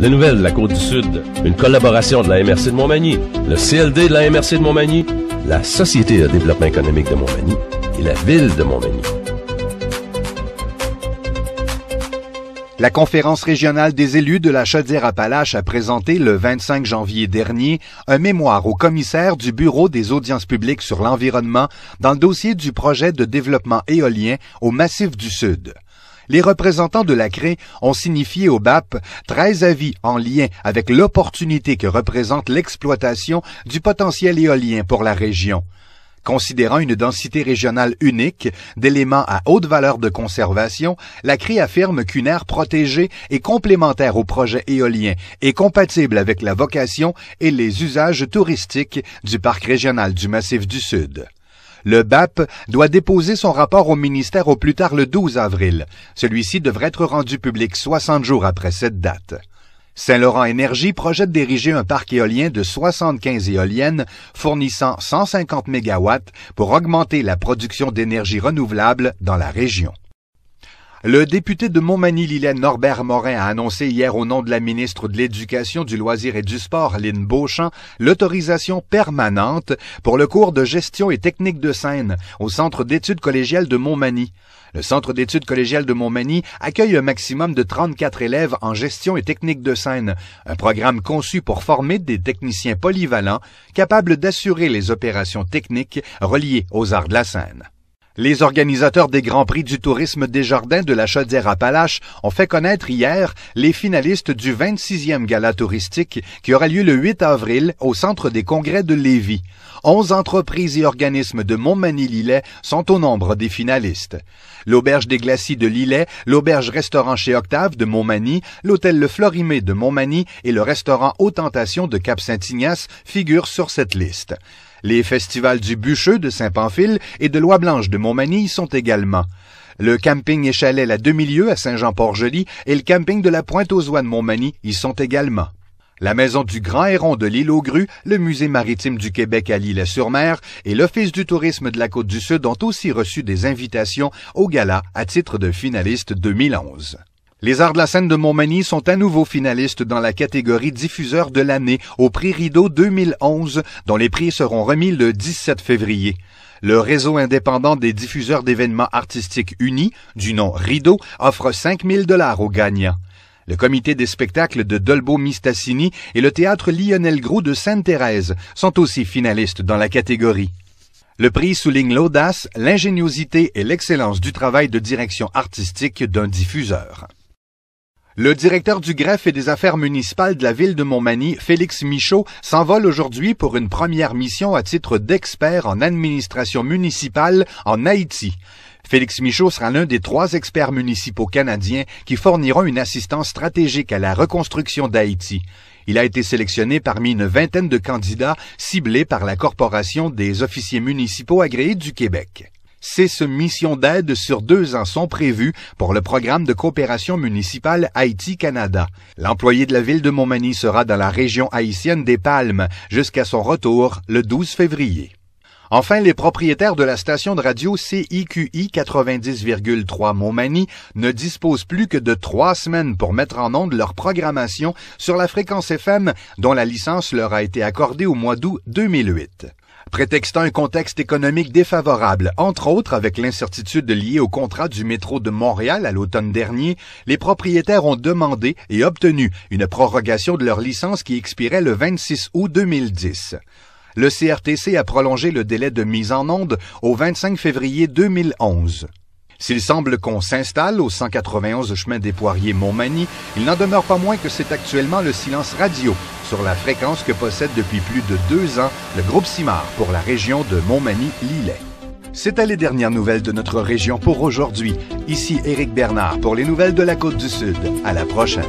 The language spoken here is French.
Les nouvelles de la Côte-du-Sud, une collaboration de la MRC de Montmagny, le CLD de la MRC de Montmagny, la Société de développement économique de Montmagny et la Ville de Montmagny. La conférence régionale des élus de la Chaudière-Appalaches a présenté le 25 janvier dernier un mémoire au commissaire du Bureau des audiences publiques sur l'environnement dans le dossier du projet de développement éolien au Massif du Sud les représentants de la CRE ont signifié au BAP 13 avis en lien avec l'opportunité que représente l'exploitation du potentiel éolien pour la région. Considérant une densité régionale unique d'éléments à haute valeur de conservation, la CRI affirme qu'une aire protégée est complémentaire au projet éolien et compatible avec la vocation et les usages touristiques du parc régional du Massif du Sud. Le BAP doit déposer son rapport au ministère au plus tard le 12 avril. Celui-ci devrait être rendu public 60 jours après cette date. Saint-Laurent Énergie projette d'ériger un parc éolien de 75 éoliennes fournissant 150 MW pour augmenter la production d'énergie renouvelable dans la région. Le député de Montmagny-Lillet, Norbert Morin, a annoncé hier au nom de la ministre de l'Éducation, du Loisir et du Sport, Lynn Beauchamp, l'autorisation permanente pour le cours de gestion et technique de scène au Centre d'études collégiales de Montmagny. Le Centre d'études collégiales de Montmagny accueille un maximum de 34 élèves en gestion et technique de scène, un programme conçu pour former des techniciens polyvalents capables d'assurer les opérations techniques reliées aux arts de la scène. Les organisateurs des Grands Prix du tourisme des Jardins de la Chaudière-Appalaches ont fait connaître hier les finalistes du 26e gala touristique qui aura lieu le 8 avril au Centre des congrès de Lévis. Onze entreprises et organismes de Montmagny-Lillet sont au nombre des finalistes. L'Auberge des Glacis de Lillet, l'Auberge-Restaurant chez Octave de Montmagny, l'Hôtel Le Florimé de Montmagny et le restaurant Haute Tentation de Cap-Saint-Ignace figurent sur cette liste. Les festivals du Bûcheux de Saint-Pamphile et de Loi-Blanche de Montmagny sont également. Le camping et chalet La Demi-Lieu à Saint-Jean-Port-Joli et le camping de la Pointe-aux-Oies de Montmagny y sont également. La Maison du Grand Héron de l'île aux Grues, le Musée maritime du Québec à l'île-sur-Mer et l'Office du tourisme de la Côte-du-Sud ont aussi reçu des invitations au gala à titre de finaliste 2011. Les Arts de la scène de Montmagny sont à nouveau finalistes dans la catégorie diffuseur de l'année au prix Rideau 2011, dont les prix seront remis le 17 février. Le réseau indépendant des diffuseurs d'événements artistiques unis, du nom Rideau, offre 5000 dollars aux gagnants. Le comité des spectacles de Dolbeau-Mistassini et le théâtre Lionel Gros de Sainte-Thérèse sont aussi finalistes dans la catégorie. Le prix souligne l'audace, l'ingéniosité et l'excellence du travail de direction artistique d'un diffuseur. Le directeur du greffe et des affaires municipales de la ville de Montmagny, Félix Michaud, s'envole aujourd'hui pour une première mission à titre d'expert en administration municipale en Haïti. Félix Michaud sera l'un des trois experts municipaux canadiens qui fourniront une assistance stratégique à la reconstruction d'Haïti. Il a été sélectionné parmi une vingtaine de candidats ciblés par la Corporation des officiers municipaux agréés du Québec. Six missions d'aide sur deux ans sont prévues pour le programme de coopération municipale Haïti-Canada. L'employé de la ville de Montmagny sera dans la région haïtienne des Palmes jusqu'à son retour le 12 février. Enfin, les propriétaires de la station de radio CIQI 90,3 Montmagny ne disposent plus que de trois semaines pour mettre en onde leur programmation sur la fréquence FM dont la licence leur a été accordée au mois d'août 2008. Prétextant un contexte économique défavorable, entre autres avec l'incertitude liée au contrat du métro de Montréal à l'automne dernier, les propriétaires ont demandé et obtenu une prorogation de leur licence qui expirait le 26 août 2010. Le CRTC a prolongé le délai de mise en onde au 25 février 2011. S'il semble qu'on s'installe au 191 chemin des Poiriers Montmagny, il n'en demeure pas moins que c'est actuellement le silence radio sur la fréquence que possède depuis plus de deux ans le groupe Simard pour la région de Montmagny-Lillet. C'était les dernières nouvelles de notre région pour aujourd'hui. Ici Éric Bernard pour les nouvelles de la Côte du Sud. À la prochaine.